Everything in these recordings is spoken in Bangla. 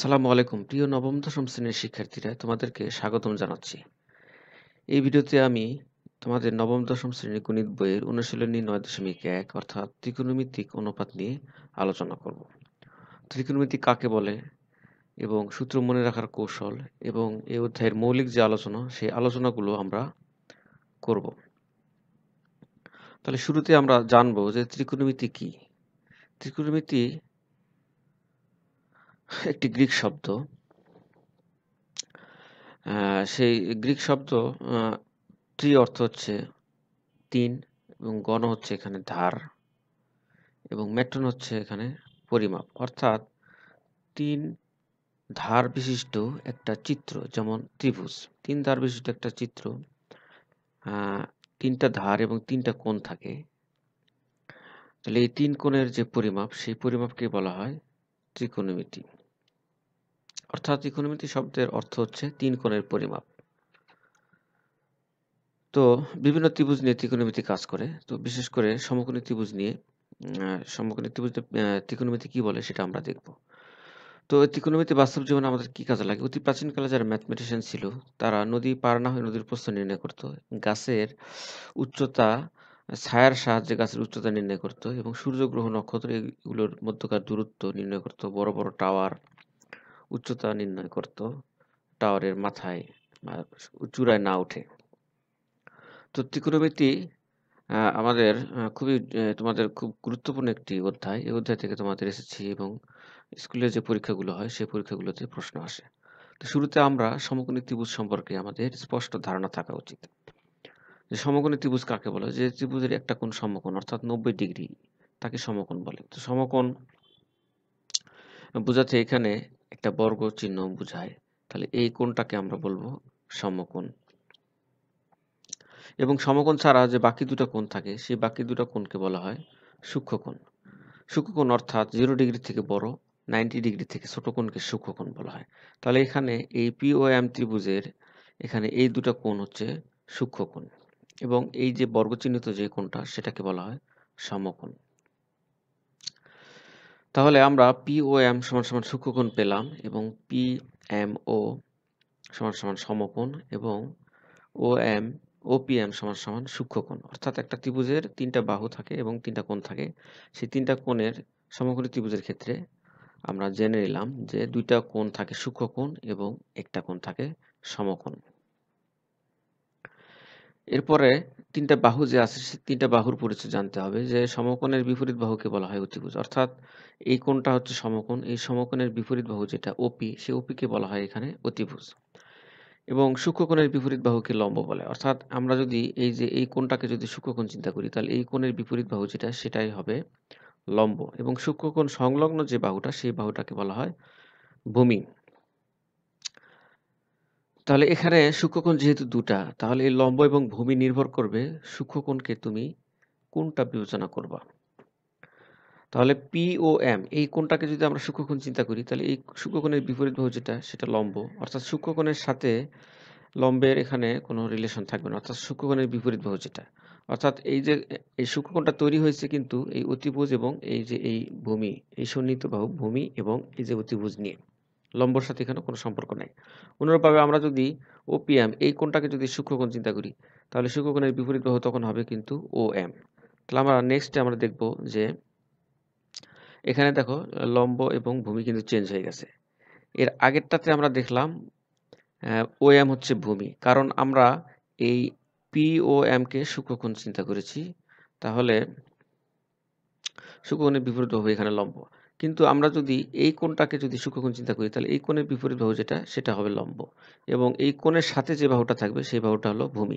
আসসালামু আলাইকুম। প্রিয় নবম, দশম শ্রেণির শিক্ষার্থীরা, তোমাদেরকে স্বাগতম জানাচ্ছি। এই ভিডিওতে আমি তোমাদের নবম, দশম শ্রেণির গণিত বইয়ের অনুশীলনী নয় দশমিক এক, অর্থাৎ ত্রিকোণমিতিক অনুপাত নিয়ে আলোচনা করব। ত্রিকোণমিতি কাকে বলে এবং সূত্র মনে রাখার কৌশল এবং এই অধ্যায়ের মৌলিক যে আলোচনা, সেই আলোচনাগুলো আমরা করব। তাহলে শুরুতে আমরা জানব যে ত্রিকোণমিতি কি। ত্রিকোণমিতি একটি গ্রিক শব্দ। সেই গ্রিক শব্দ ত্রি অর্থ হচ্ছে তিন এবং গণ হচ্ছে এখানে ধার এবং মেট্রন হচ্ছে এখানে পরিমাপ। অর্থাৎ তিন ধার বিশিষ্ট একটা চিত্র, যেমন ত্রিভুজ। তিন ধার বিশিষ্ট একটা চিত্র তিনটা ধার এবং তিনটা কোণ থাকে। তাহলে এই তিন কোণের যে পরিমাপ, সেই পরিমাপকে বলা হয় ত্রিকোণমিতি। অর্থাৎ ত্রিকোণমিতি শব্দের অর্থ হচ্ছে তিন কোণের পরিমাপ। তো বিভিন্ন ত্রিভুজ নিয়ে ত্রিকোণমিতি কাজ করে। তো বিশেষ করে সমকোণী ত্রিভুজ নিয়ে সমকোণী ত্রিভুজ ত্রিকোণমিতি কি বলে সেটা আমরা দেখব। তো ত্রিকোণমিতি বাস্তব জীবনে আমাদের কি কাজে লাগে? অতি প্রাচীনকালে যারা ম্যাথমেটিশিয়ান ছিল, তারা নদী পার না হয়ে নদীর প্রস্থ নির্ণয় করত। গাছের উচ্চতা, ছায়ার সাহায্যে গাছের উচ্চতা নির্ণয় করত এবং সূর্য, গ্রহ, নক্ষত্র এগুলোর মধ্যকার দূরত্ব নির্ণয় করত। বড় বড় টাওয়ার উচ্চতা নির্ণয় করত টাওয়ারের মাথায় চূড়ায় না উঠে। তো ত্রিকোণমিতি আমাদের খুবই তোমাদের খুব গুরুত্বপূর্ণ একটি অধ্যায়। এই অধ্যায় থেকে তোমাদের এসেছি এবং স্কুলের যে পরীক্ষাগুলো হয়, সেই পরীক্ষাগুলোতে প্রশ্ন আসে। তো শুরুতে আমরা সমকোণী ত্রিভুজ সম্পর্কে আমাদের স্পষ্ট ধারণা থাকা উচিত। যে সমকোণী ত্রিভুজ কাকে বলে? যে ত্রিভুজের একটা কোণ সমকোণ, অর্থাৎ নব্বই ডিগ্রি, তাকে সমকোণ বলে। তো সমকোণ বোঝাতে এখানে একটা বর্গ চিহ্ন বোঝায়। তাহলে এই কোণটাকে আমরা বলব সমকোণ। এবং সমকোণ ছাড়া যে বাকি দুটো কোণ থাকে, সেই বাকি দুটো কোণকে বলা হয় সূক্ষ্মকোণ। সূক্ষ্মকোণ অর্থাৎ জিরো ডিগ্রি থেকে বড় নাইনটি ডিগ্রি থেকে ছোট কোণকে সূক্ষ্মকোণ বলা হয়। তাহলে এখানে এই পি ও এম ত্রিভুজের এখানে এই দুটো কোণ হচ্ছে সূক্ষ্মকোণ। এবং এই যে বর্গচিহ্নিত যে কোণটা, সেটাকে বলা হয় সমকোণ। তাহলে আমরা পি ও এম সমান সমান সূক্ষ্মকোণ পেলাম এবং পি এম ও সমান সমান সমকোণ এবং ও এম ও পি এম সমান সমান সূক্ষ্মকোণ। অর্থাৎ একটা ত্রিভুজের তিনটা বাহু থাকে এবং তিনটা কোণ থাকে। সেই তিনটা কোণের সমকোণী ত্রিভুজের ক্ষেত্রে আমরা জেনে নিলাম যে দুইটা কোণ থাকে সূক্ষ্মকোণ এবং একটা কোণ থাকে সমকোণ। এরপরে তিনটা বাহু যে আছে সেই তিনটা বাহুর পরিচয় জানতে হবে, যে সমকোণের বিপরীত বাহুকে বলা হয় অতিভুজ। অর্থাৎ এই কোণটা হচ্ছে সমকোণ, এই সমকোণের বিপরীত বাহু যেটা ওপি সে ওপিকে বলা হয় এখানে অতিভুজ। এবং সূক্ষ্মকোণের বিপরীত বাহুকে লম্ব বলে। অর্থাৎ আমরা যদি এই যে এই কোণটাকে যদি সূক্ষ্মকোণ চিন্তা করি, তাহলে এই কোণের বিপরীত বাহু যেটা, সেটাই হবে লম্ব। এবং সূক্ষ্মকোণ সংলগ্ন যে বাহুটা, সেই বাহুটাকে বলা হয় ভূমি। তাহলে এখানে সূক্ষ্মকোণ যেহেতু দুটা, তাহলে এই লম্ব এবং ভূমি নির্ভর করবে সূক্ষ্মকোণকে তুমি কোনটা বিবেচনা করবা? তাহলে পি ও এম এই কোণটাকে যদি আমরা সূক্ষ্মকোণ চিন্তা করি, তাহলে এই সূক্ষ্মকোণের বিপরীত বাহু যেটা, সেটা লম্ব। অর্থাৎ সূক্ষ্মকোণের সাথে লম্বের এখানে কোনো রিলেশন থাকবে না, অর্থাৎ সূক্ষ্মকোণের বিপরীত বাহু যেটা। অর্থাৎ এই যে, এই সূক্ষ্মকোণটা তৈরি হয়েছে কিন্তু এই অতিভুজ এবং এই যে এই ভূমি, এই সন্নিহিত বাহু ভূমি এবং এই যে অতিভুজ নিয়ে। লম্বর সাথে এখানে কোনো সম্পর্ক নাই। অনুরূপভাবে আমরা যদি ওপিএম এই কোণটাকে যদি সূক্ষ্মকোণ চিন্তা করি, তাহলে সূক্ষ্মকোণের বিপরীত বাহু তখন হবে কিন্তু ও এম তাহলে আমরা নেক্সটে আমরা দেখব যে, এখানে দেখো, লম্ব এবং ভূমি কিন্তু চেঞ্জ হয়ে গেছে। এর আগেরটাতে আমরা দেখলাম ও এম হচ্ছে ভূমি। কারণ আমরা এই পি ও এমকে সূক্ষ্মকোণ চিন্তা করেছি, তাহলে সূক্ষ্মকোণের বিপরীত বাহু এখানে লম্ব। কিন্তু আমরা যদি এই কোণটাকে যদি সূক্ষ্মকোণ চিন্তা করি, তাহলে এই কোণের বিপরীত বাহু যেটা, সেটা হবে লম্ব। এবং এই কোণের সাথে যে বাহুটা থাকবে, সেই বাহুটা হলো ভূমি।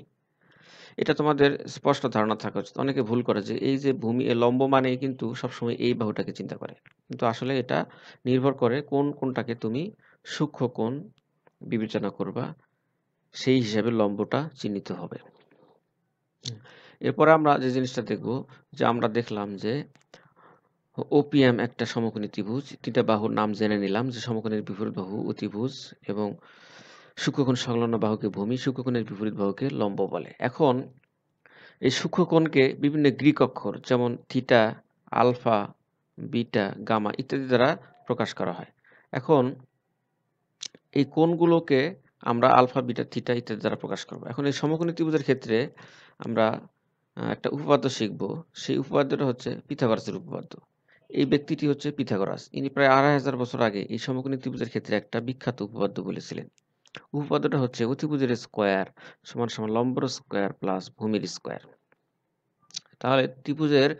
এটা তোমাদের স্পষ্ট ধারণা থাকা উচিত। অনেকে ভুল করে যে এই যে ভূমি লম্ব মানে কিন্তু সবসময় এই বাহুটাকে চিন্তা করে। কিন্তু আসলে এটা নির্ভর করে কোন কোনটাকে তুমি সূক্ষ্ম কোণ বিবেচনা করবা, সেই হিসাবে লম্বটা চিহ্নিত হবে। এরপরে আমরা যে জিনিসটা দেখব, যে আমরা দেখলাম যে ওপিএম একটা সমকোণী ত্রিভুজ। তিনটা বাহুর নাম জেনে নিলাম যে সমকোণের বিপরীত বাহু অতিভুজ এবং সূক্ষ্মকোণ সংলগ্ন বাহুকে ভূমি, সূক্ষ্মকোণের বিপরীত বাহুকে লম্ব বলে। এখন এই সূক্ষ্মকোণকে বিভিন্ন গ্রিক অক্ষর যেমন থিটা, আলফা, বিটা, গামা ইত্যাদি দ্বারা প্রকাশ করা হয়। এখন এই কোণগুলোকে আমরা আলফা, বিটা, থিটা ইত্যাদি দ্বারা প্রকাশ করব। এখন এই সমকোণী ত্রিভুজের ক্ষেত্রে আমরা একটা উপপাদ্য শিখব। সেই উপপাদ্যটা হচ্ছে পিথাগোরাসের উপপাদ্য। এই ব্যক্তিটি হচ্ছে পিথাগোরাস। ইনি প্রায় আড়াই হাজার বছর আগে এই সমকোণী ত্রিভুজের ক্ষেত্রে একটা বিখ্যাত উপপাদ্য বলেছিলেন। উপপাদ্যটা হচ্ছে অতিভুজের স্কোয়ার সমান সমান লম্বর স্কোয়ার প্লাস ভূমির স্কোয়ার। তাহলে ত্রিভুজের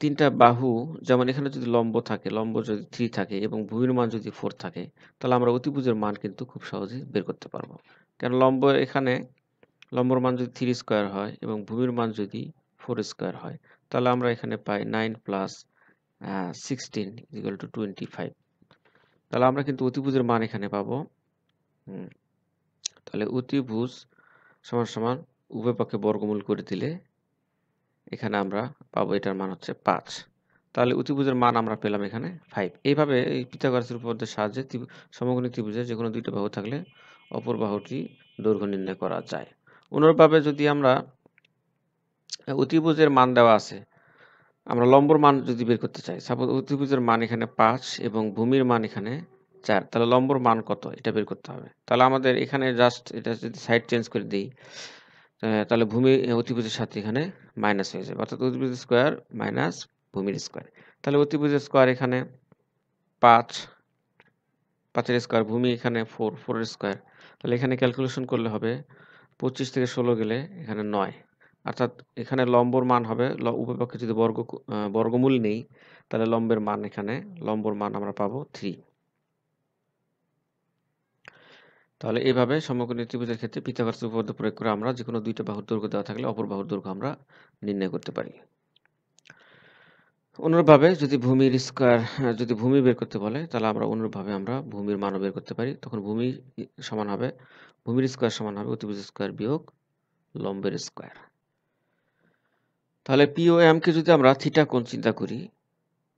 তিনটা বাহু যেমন এখানে যদি লম্ব থাকে, লম্ব যদি থ্রি থাকে এবং ভূমির মান যদি ফোর থাকে, তাহলে আমরা অতিভুজের মান কিন্তু খুব সহজেই বের করতে পারব। কেন লম্ব এখানে, লম্বর মান যদি থ্রি স্কোয়ার হয় এবং ভূমির মান যদি ফোর স্কোয়ার হয়, তাহলে আমরা এখানে পাই nine plus sixteen equal to twenty five তাহলে আমরা কিন্তু অতিভুজের মান এখানে পাবো। তাহলে অতিভুজ সমান সমান উভয় বর্গমূল করে দিলে এখানে আমরা পাবো এটার মান হচ্ছে পাঁচ। তাহলে অতিভুজের মান আমরা পেলাম এখানে ফাইভ এইভাবে এই পিথাগোরাসের উপপাদ্যের সাহায্যে সমকোণী ত্রিভুজের যে কোনো দুইটা বাহু থাকলে অপর বাহুটি দৈর্ঘ্য নির্ণয় করা যায়। অনুরূপভাবে যদি আমরা অতিভুজের মান দেওয়া আছে আমরা লম্বর মান যদি বের করতে চাই সাপোজ অতিভুজের মান এখানে পাঁচ এবং ভূমির মান এখানে চার, তাহলে লম্বর মান কত? এটা বের করতে হবে। তাহলে আমাদের এখানে জাস্ট এটা যদি সাইড চেঞ্জ করে দিই তাহলে ভূমি অতিভুজের সাথে এখানে মাইনাস হয়ে যাবে, অর্থাৎ অতিভুজ স্কোয়ার মাইনাস ভূমির স্কোয়ার তাহলে অতিভুজের স্কোয়ার এখানে পাঁচ, পাঁচের স্কোয়ার ভূমি এখানে ফোর ফোরের স্কোয়ার তাহলে এখানে ক্যালকুলেশন করলে হবে পঁচিশ থেকে ষোলো গেলে এখানে নয়। অর্থাৎ এখানে লম্বর মান হবে উপপক্ষে যদি বর্গ বর্গমূল নেই, তাহলে লম্বের মান এখানে, লম্বর মান আমরা পাবো থ্রি তাহলে এইভাবে সমকোণী ত্রিভুজের ক্ষেত্রে পিথাগোরাসের উপপাদ্য প্রয়োগ করে আমরা যে কোনো দুইটা বাহুর দৈর্ঘ্য দেওয়া থাকলে অপর বাহুর দৈর্ঘ্য আমরা নির্ণয় করতে পারি। অনুরূপভাবে যদি ভূমির স্কোয়ার যদি ভূমি বের করতে বলে, তাহলে আমরা অনুরূপভাবে আমরা ভূমির মানও বের করতে পারি। তখন ভূমি সমান হবে, ভূমির স্কোয়ার সমান হবে অতিভুজ স্কোয়ার বিয়োগ লম্বের স্কোয়ার তাহলে পি ও এমকে যদি আমরা থিটা কোণ চিন্তা করি,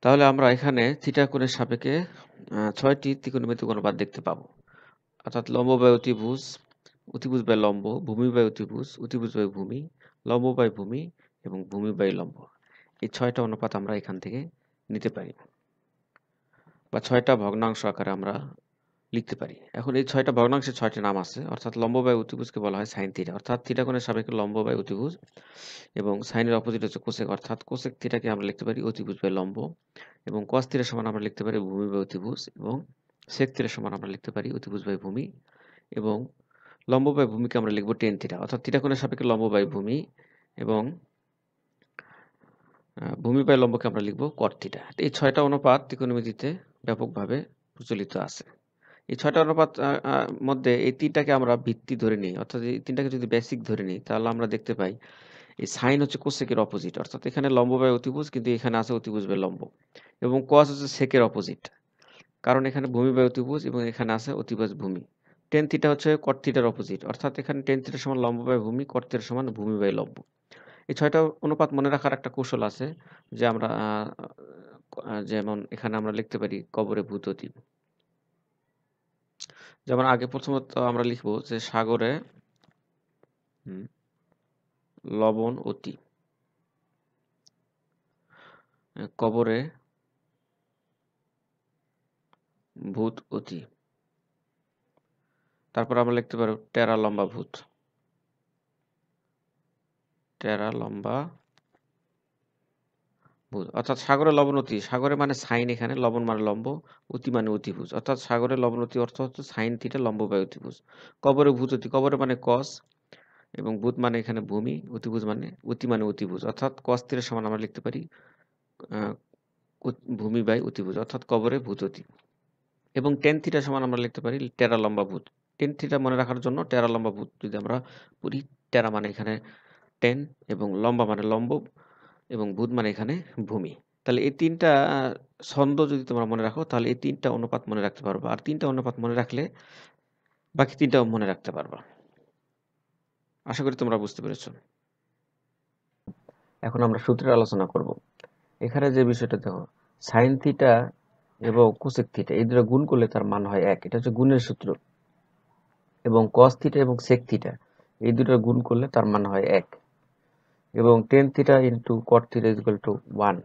তাহলে আমরা এখানে থিটা কোণের সাপেক্ষে ছয়টি ত্রিকোণমিতিক অনুপাত দেখতে পাবো। অর্থাৎ লম্ব বাই অতিভুজ অতিভুজ বাই লম্ব, ভূমি বাই অতিভুজ অতিভুজ বাই ভূমি, লম্ব বাই ভূমি এবং ভূমি বাই লম্ব। এই ছয়টা অনুপাত আমরা এখান থেকে নিতে পারি। বা ছয়টা ভগ্নাংশ আকারে আমরা লিখতে পারি। এখন এই ছয়টা ভগ্নাংশের ছয়টি নাম আছে, অর্থাৎ লম্ব বাই অতিভুজকে বলা হয় সাইন থিটা। অর্থাৎ থিটা কোণের সাপেক্ষে লম্ব বাই অতিভুজ এবং সাইনের অপোজিট হচ্ছে কোসেক। অর্থাৎ কোসেক থিটাকে আমরা লিখতে পারি অতিভুজ বাই লম্ব এবং কস থিটার সমান আমরা লিখতে পারি ভূমি বাই অতিভুজ এবং সেক থিটার সমান আমরা লিখতে পারি অতিভুজ বাই ভূমি এবং লম্ব বাই ভূমিকে আমরা লিখব টেন থিটা। অর্থাৎ থিটা কোণের সাপেক্ষে লম্ব বাই ভূমি এবং ভূমি বাই লম্বকে আমরা লিখব কট থিটা। এই ছয়টা অনুপাত ত্রিকোণমিতিতে ব্যাপকভাবে প্রচলিত আছে। এই ছয়টা অনুপাত মধ্যে এই তিনটাকে আমরা ভিত্তি ধরে নিই। অর্থাৎ এই তিনটাকে যদি বেসিক ধরে নিই, তাহলে আমরা দেখতে পাই এই সাইন হচ্ছে কোসেকের অপোজিট অর্থাৎ এখানে লম্ব বাই অতিভুজ, কিন্তু এখানে আছে অতিভুজ বাই লম্ব। এবং কস হচ্ছে সেকের অপোজিট কারণ এখানে ভূমি বাই অতিভুজ এবং এখানে আছে অতিভুজ ভূমি। টেন থিটা হচ্ছে কট থিটার অপোজিট অর্থাৎ এখানে টেন থিটার সমান লম্ব বাই ভূমি কট সমান ভূমি বাই লম্ব। এই ছয়টা অনুপাত মনে রাখার একটা কৌশল আছে যে আমরা যেমন এখানে আমরা লিখতে পারি কবরে ভূত ভূততি যেমন আগে প্রথমত আমরা লিখব যে সাগরে লবণ অতি কবরে ভূত অতি তারপর আমরা লিখতে পারব টেরা লম্বা ভূত। টেরা লম্বা অর্থাৎ সাগরের লবণতি সাগরে মানে সাইন এখানে, লবণ মানে লম্ব, অতি মানে অতিভুজ। অর্থাৎ সাগরের লবণতি অর্থ হচ্ছে সাইন থিটা লম্ব বাই অতিভুজ। কবরে ভূততি কবরে মানে কস এবং ভূত মানে এখানে ভূমি, অতিভুজ মানে অতি মানে অতিভুজ। অর্থাৎ কস থিটার সমান আমরা লিখতে পারি ভূমি বাই অতিভুজ, অর্থাৎ কবরে ভূততি এবং টেন থিটা সমান আমরা লিখতে পারি টেরা লম্বা ভূত। টেন থিটা মনে রাখার জন্য টেরা লম্বা ভূত যদি আমরা পুরি টেরা মানে এখানে টেন এবং লম্বা মানে লম্ব এবং বুধ মানে এখানে ভূমি। তাহলে এই তিনটা ছন্দ যদি তোমরা মনে রাখো, তাহলে এই তিনটা অনুপাত মনে রাখতে পারবা। আর তিনটা অনুপাত মনে রাখলে বাকি তিনটাও মনে রাখতে পারবা। আশা করি তোমরা বুঝতে পেরেছ। এখন আমরা সূত্রের আলোচনা করব। এখানে যে বিষয়টা দেখো, সাইন থিটা এবং কোসেক থিটা, এই দুটো গুণ করলে তার মান হয় এক। এটা হচ্ছে গুণের সূত্র। এবং কস থিটা এবং সেক থিটা, এই দুটো গুণ করলে তার মান হয় এক। এবং tan theta into cot theta equal to one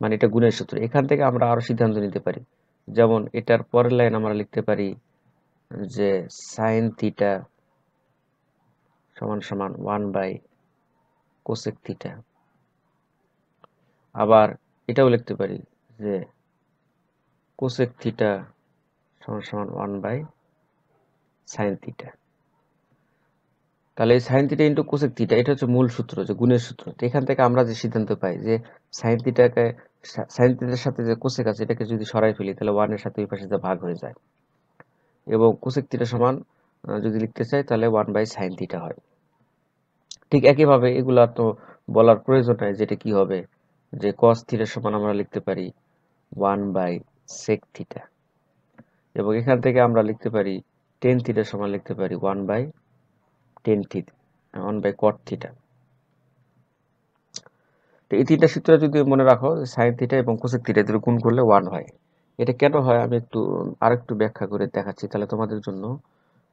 মানে এটা গুণের সূত্র। এখান থেকে আমরা আরও সিদ্ধান্ত নিতে পারি। যেমন এটার পরের লাইন আমরা লিখতে পারি যে সাইন থিটা সমান সমান ওয়ান বাই কোসেক থিটা আবার এটাও লিখতে পারি যে কোসেক থিটা সমান সমান ওয়ান বাই সাইন থিটা তাহলে এই sine theta into cosec theta এটা হচ্ছে মূল সূত্র, যে গুণের সূত্র। তো এখান থেকে আমরা যে সিদ্ধান্ত পাই যে সাইন থিটাকে সাইন থিটার সাথে যে কোসেক আছে, এটাকে যদি সরাই ফেলি, তাহলে ওয়ানের সাথে ওই পাশে ভাগ হয়ে যায়। এবং কোসেক থিটা সমান যদি লিখতে চাই, তাহলে ওয়ান বাই সাইন থিটা হয়। ঠিক একইভাবে এগুলো তো বলার প্রয়োজন নাই যেটা কি হবে। যে কস থিটার সমান আমরা লিখতে পারি ওয়ান বাই সেক থিটা এবং এখান থেকে আমরা লিখতে পারি টেন থিটার সমান লিখতে পারি one by tan theta one by cot theta তো এই তিনটা সূত্র যদি মনে রাখো সাইন থিটা এবং কোসেক থিটা এদের গুণ করলে ওয়ান হয়। এটা কেন হয়? আমি একটু, আরেকটু ব্যাখ্যা করে দেখাচ্ছি, তাহলে তোমাদের জন্য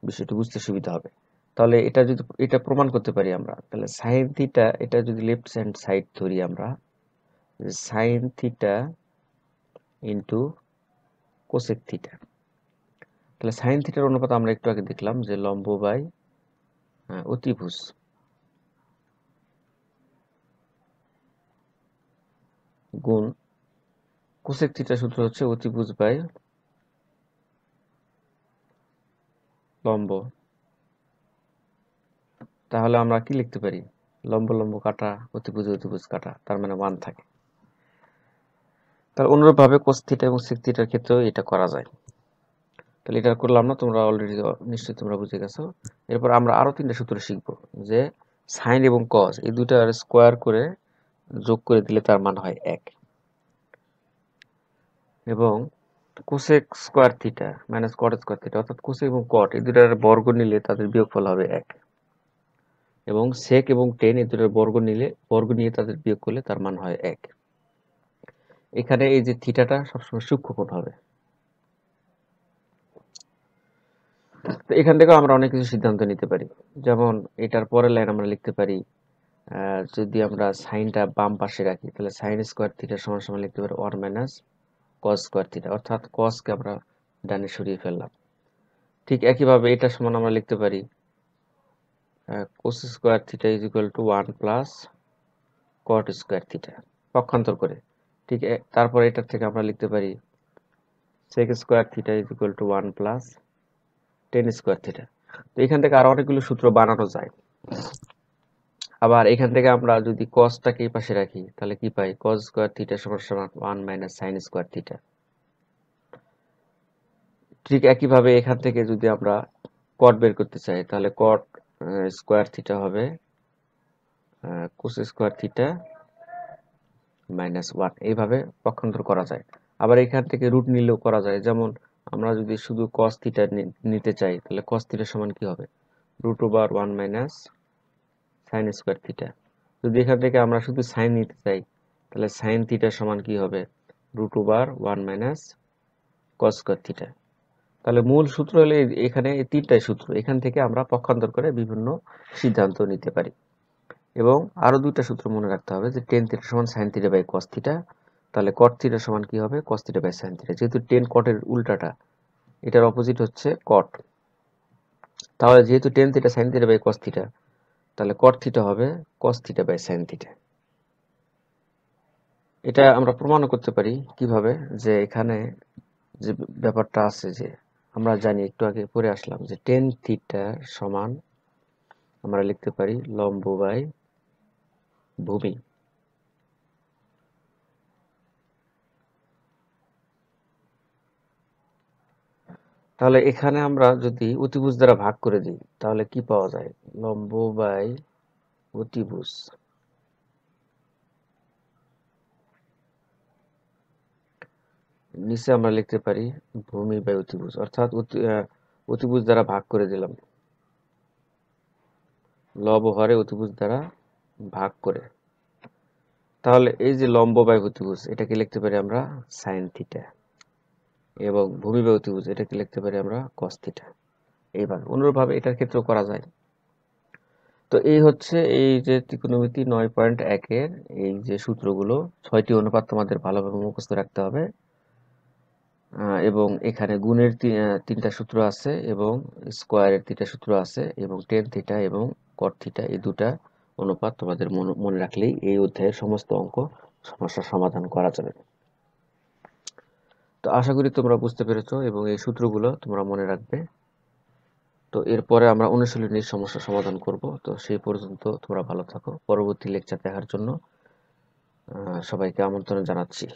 বিষয়টি বুঝতে সুবিধা হবে। তাহলে এটা যদি, এটা প্রমাণ করতে পারি আমরা, তাহলে সাইন থিটা এটা যদি লেফট হ্যান্ড সাইড ধরি আমরা sine theta into cosec theta তাহলে সাইন থিটার অনুপাত আমরা একটু আগে দেখলাম, যে লম্ব বাই অতিভুজ গুণ। কোসেক থিটা সূত্র হচ্ছে অতিভুজ বাই লম্ব। তাহলে আমরা কি লিখতে পারি? লম্ব লম্ব কাটা অতিভুজ অতিভুজ কাটা, তার মানে ওয়ান থাকে। তাহলে অনুরূপভাবে কোস থিটা এবং সেক থিটার ক্ষেত্রেও এটা করা যায়। তাহলে এটা করলাম না, তোমরা অলরেডি নিশ্চয়ই তোমরা বুঝে গেছো। এরপর আমরা আরও তিনটা সূত্র শিখব, যে সাইন এবং কস এই দুইটা স্কোয়ার করে যোগ করে দিলে তার মান হয় এক। এবং cosec square theta minus cot square theta অর্থাৎ কোসেক এবং কট এই দুটার বর্গ নিলে তাদের বিয়োগফল হবে এক। এবং সেক এবং টেন এই দুটার বর্গ নিলে, বর্গ নিয়ে তাদের বিয়োগ করলে তার মান হয় এক। এখানে এই যে থিটাটা সবসময় সূক্ষ্মকোণ হবে। তো এখান থেকেও আমরা অনেক কিছু সিদ্ধান্ত নিতে পারি। যেমন এটার পরের লাইন আমরা লিখতে পারি যদি আমরা সাইনটা বাম পাশে রাখি, তাহলে সাইন স্কোয়ার থিটা সমান সমান লিখতে পারি one minus cos square theta, অর্থাৎ কসকে আমরা ডানে সরিয়ে ফেললাম। ঠিক একইভাবে এটা সমান আমরা লিখতে পারি cos square theta is equal to one plus cot square theta, পক্ষান্তর করে। ঠিক তারপর এটার থেকে আমরা লিখতে পারি sec square theta is equal to one plus tan square theta. তো এখান থেকে আরও অনেকগুলো সূত্র বানানো যায়। আবার এখান থেকে আমরা যদি কসটাকে এই পাশে রাখি, তাহলে কি পাই? কস স্কোয়ার থিটা সমান সমান one minus sine square theta ঠিক একইভাবে এখান থেকে যদি আমরা কট বের করতে চাই, তাহলে কট স্কোয়ার থিটা হবে cos square theta minus one এইভাবে পক্ষান্তর করা যায়। আবার এখান থেকে রুট নিলেও করা যায়। যেমন আমরা যদি শুধু কস থিটা নিতে চাই, তাহলে কস থিটা সমান কি হবে? Root over one minus sine square theta যদি এখান থেকে আমরা শুধু সাইন নিতে চাই, তাহলে সাইন থিটা সমান কি হবে? Root over one minus cos square theta তাহলে মূল সূত্র হলে এখানে এই তিনটাই সূত্র। এখান থেকে আমরা পক্ষান্তর করে বিভিন্ন সিদ্ধান্ত নিতে পারি। এবং আরও দুইটা সূত্র মনে রাখতে হবে যে টেন থিটা সমান sine theta by cos theta তাহলে কট থিটা সমান কি হবে? Cos theta by sine theta যেহেতু টেন কটের উল্টাটা, এটার অপোজিট হচ্ছে কট তাহলে যেহেতু tan theta sine theta by cos theta তাহলে কট থিটা হবে cos theta by sine theta এটা আমরা প্রমাণও করতে পারি কীভাবে যে এখানে যে ব্যাপারটা আছে যে আমরা জানি, একটু আগে পড়ে আসলাম যে টেন থিটা সমান আমরা লিখতে পারি লম্ব বাই ভূমি। তাহলে এখানে আমরা যদি অতিভুজ দ্বারা ভাগ করে দিই, তাহলে কি পাওয়া যায়? লম্ব বাই অতিভুজ। নিচে আমরা লিখতে পারি ভূমি বাই অতিভুজ, অর্থাৎ অতিভুজ দ্বারা ভাগ করে দিলাম। লব হরে অতিভুজ দ্বারা ভাগ করে। তাহলে এই যে লম্ব বাই অতিভুজ, এটাকে লিখতে পারি আমরা সাইন থিটা। এবং ভূমি বা এটাকে লিখতে পারি আমরা কস থিটা অনুরূপভাবে এটার ক্ষেত্রেও করা যায়। তো এই হচ্ছে এই যে ত্রিকোণমিতি নয় পয়েন্ট একের এই যে সূত্রগুলো, ছয়টি অনুপাত তোমাদের ভালোভাবে মুখস্থ রাখতে হবে। এবং এখানে গুণের তিনটা সূত্র আছে এবং স্কোয়ারের তিনটা সূত্র আছে এবং টেন থিটা এবং কট থিটা এই দুটা অনুপাত তোমাদের মনে- মনে রাখলেই এই অধ্যায়ের সমস্ত অঙ্ক সমস্যার সমাধান করা যাবে। তো আশা করি তোমরা বুঝতে পেরেছ এবং এই সূত্রগুলো তোমরা মনে রাখবে। তো এরপরে আমরা অনুশীলনীর সমস্যা সমাধান করব। তো সেই পর্যন্ত তোমরা ভালো থাকো। পরবর্তী লেকচার দেখার জন্য সবাইকে আমন্ত্রণ জানাচ্ছি।